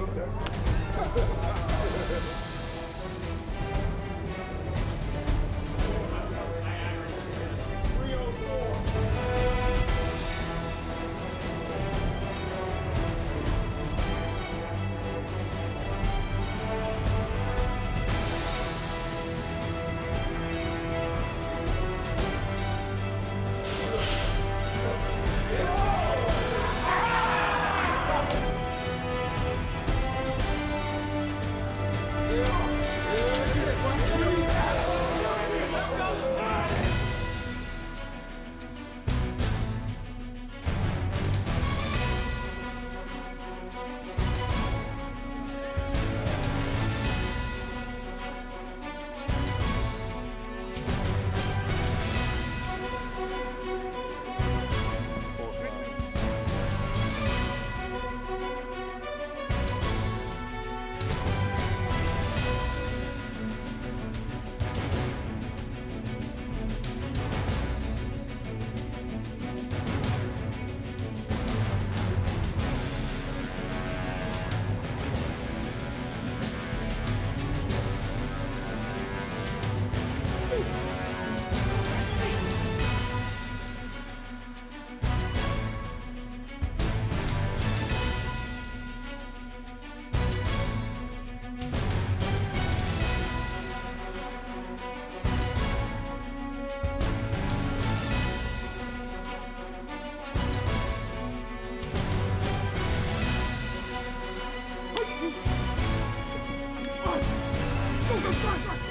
Yeah. Fuck, fuck, fuck.